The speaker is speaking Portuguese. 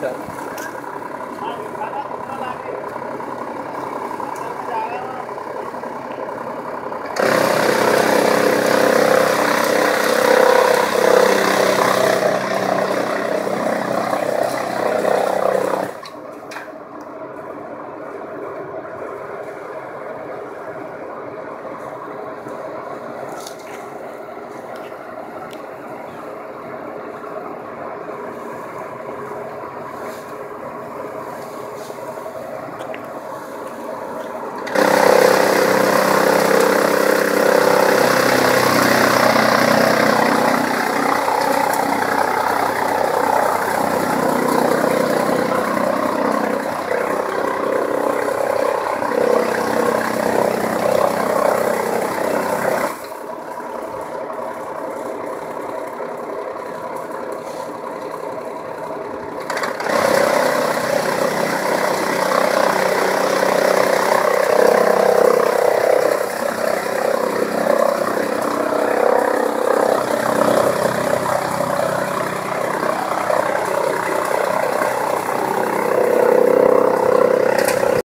Obrigado.